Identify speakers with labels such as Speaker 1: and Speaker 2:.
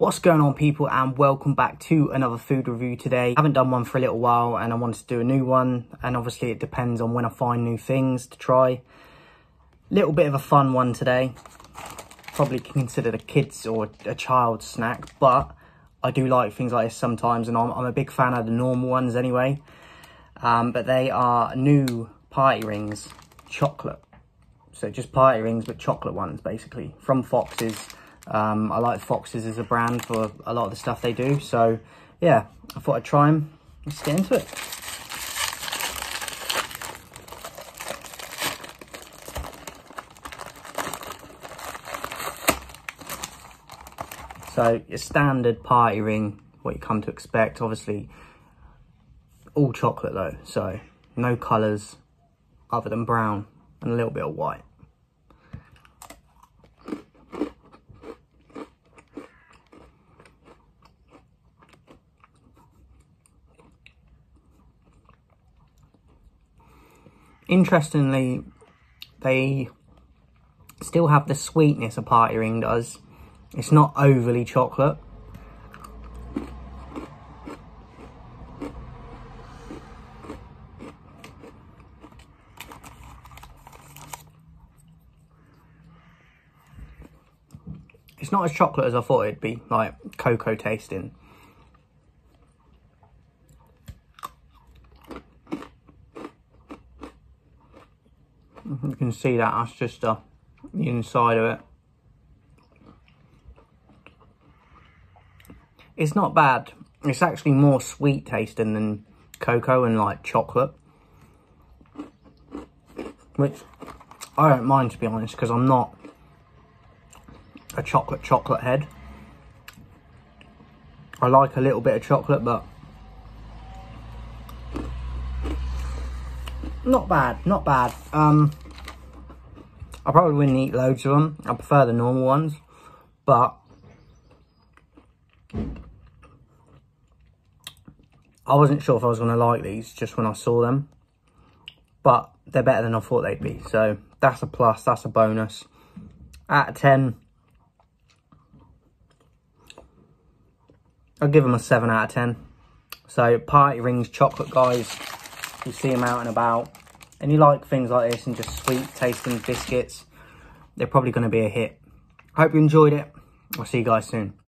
Speaker 1: What's going on people and welcome back to another food review today. I haven't done one for a little while and I wanted to do a new one and obviously it depends on when I find new things to try. Little bit of a fun one today. Probably considered a kid's or a child's snack but I do like things like this sometimes and I'm, I'm a big fan of the normal ones anyway. Um, but they are new party rings chocolate. So just party rings but chocolate ones basically from Fox's. Um, I like Fox's as a brand for a lot of the stuff they do. So, yeah, I thought I'd try them. Let's get into it. So, your standard party ring, what you come to expect. Obviously, all chocolate though. So, no colours other than brown and a little bit of white. Interestingly, they still have the sweetness a party ring does. It's not overly chocolate. It's not as chocolate as I thought it'd be, like cocoa tasting. You can see that, that's just uh, the inside of it. It's not bad. It's actually more sweet tasting than cocoa and like chocolate. Which I don't mind to be honest because I'm not a chocolate chocolate head. I like a little bit of chocolate but not bad, not bad. Um, I probably wouldn't eat loads of them. I prefer the normal ones, but I wasn't sure if I was going to like these just when I saw them, but they're better than I thought they'd be. So that's a plus, that's a bonus. Out of 10, I'll give them a 7 out of 10. So party rings, chocolate guys, you see them out and about, and you like things like this and just sweet tasting biscuits, they're probably going to be a hit. Hope you enjoyed it. I'll see you guys soon.